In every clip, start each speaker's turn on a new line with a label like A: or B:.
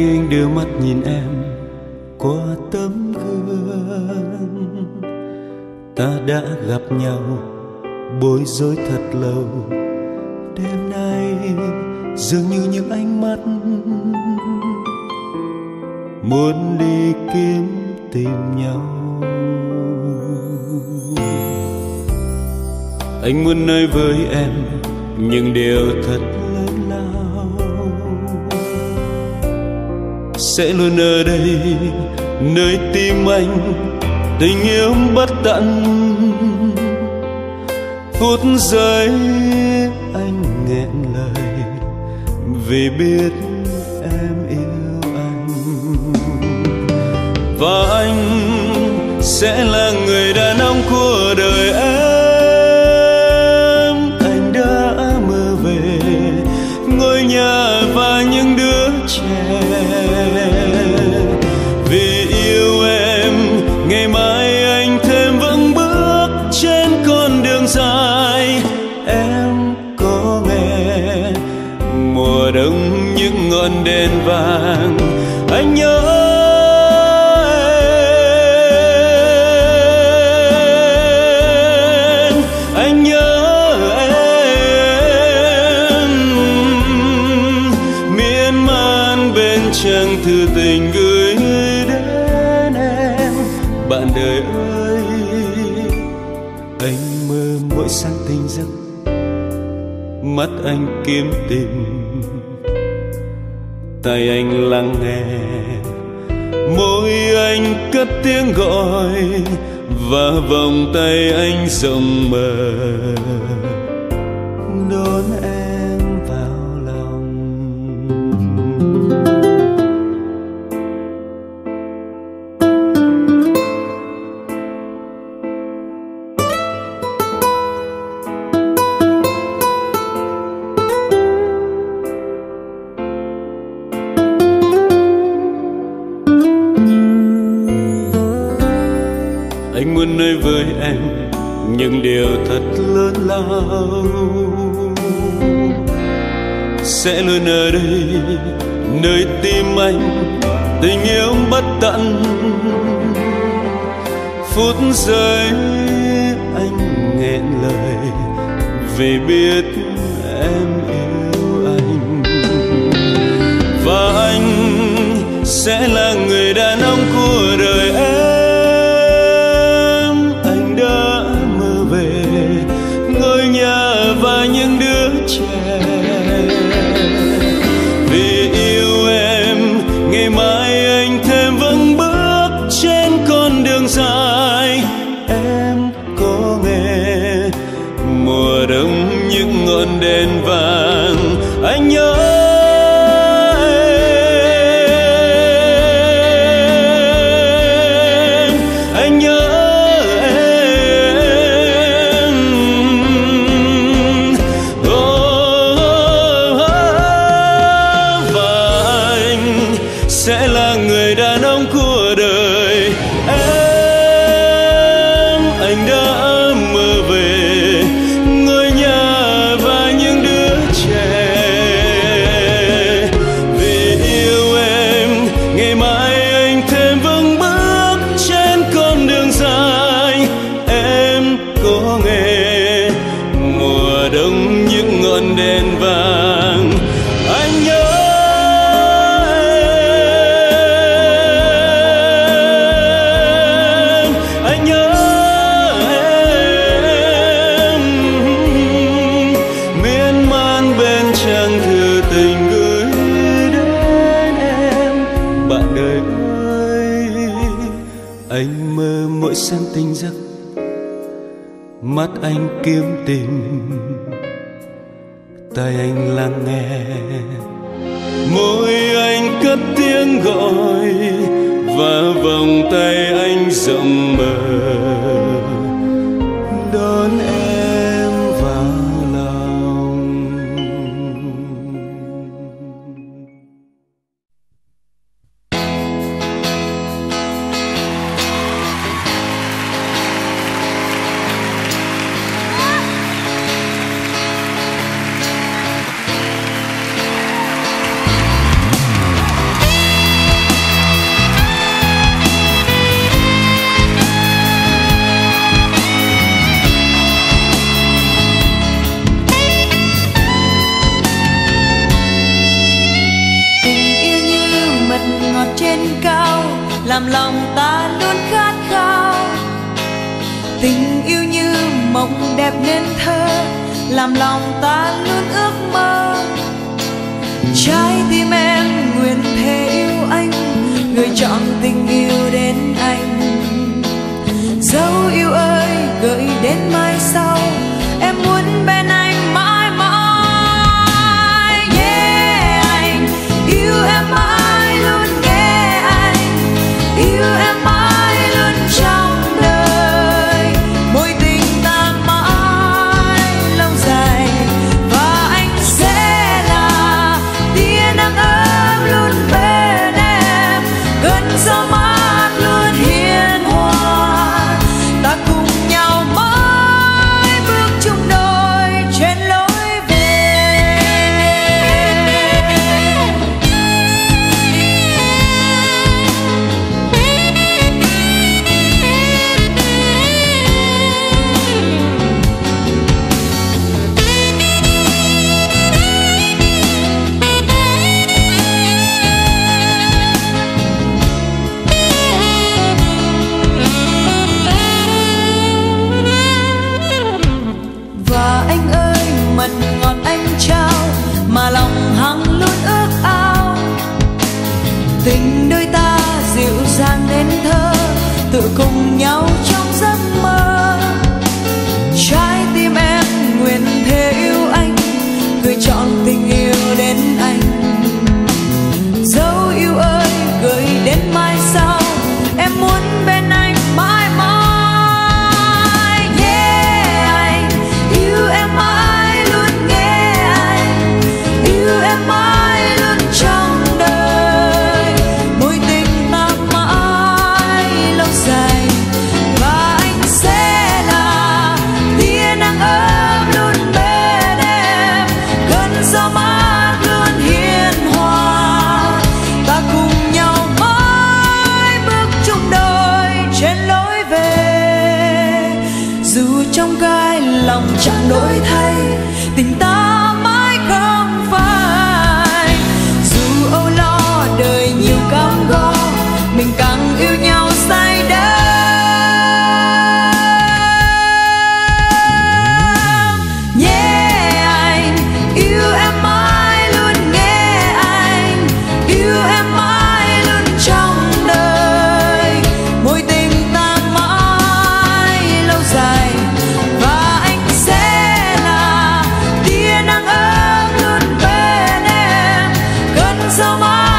A: khi anh đưa mắt nhìn em qua tấm gương. Ta đã gặp nhau bối rối thật lâu. Đêm nay dường như những ánh mắt muốn đi kiếm tìm nhau. Anh muốn nói với em những điều thật sẽ luôn ở đây, nơi tim anh tình yêu bất tận. Phút giây anh nghẹn lời vì biết em yêu anh. Và anh sẽ là người đàn ông của đời em. Mắt anh kiếm tìm. Tay anh lắng nghe. Môi anh cất tiếng gọi và vòng tay anh rộng mở. Đón em. Muốn nói với em những điều thật lớn lao. Sẽ luôn ở đây, nơi tim anh tình yêu bất tận. Phút giây anh nghẹn lời vì biết em yêu anh. Và anh sẽ là người đàn ông của những đứa trẻ xem tình giấc. Mắt anh kiếm tìm tay anh lắng nghe. Môi anh cất tiếng gọi và vòng tay anh rộng mở.
B: trên cao, làm lòng ta luôn khát khao. Tình yêu như mộng đẹp nên thơ, làm lòng ta luôn ước mơ. Trái tim em nguyện thề yêu anh, người chọn tình yêu đến anh. Dấu yêu ơi, gợi đến mai sau tình đôi ta dịu dàng đến thơ tự cùng nhau trong giấc chẳng đổi
C: so much.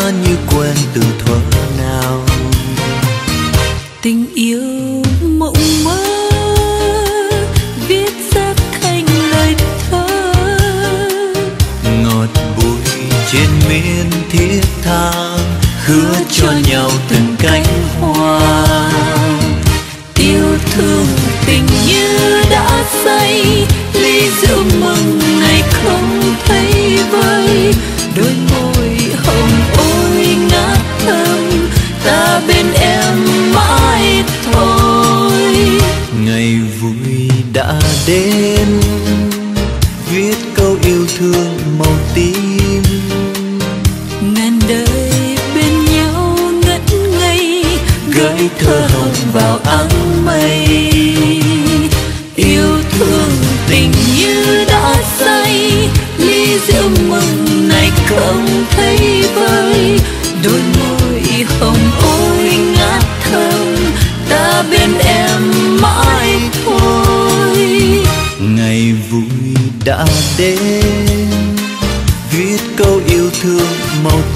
C: như quen từ thuở nào.
B: Tình yêu đêm, viết
C: câu yêu thương màu tím
B: ngàn đời bên nhau ngất ngây,
C: gợi thơ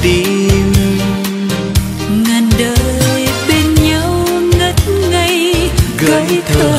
B: tim. Ngàn đời bên
C: nhau ngất ngây gợi thơ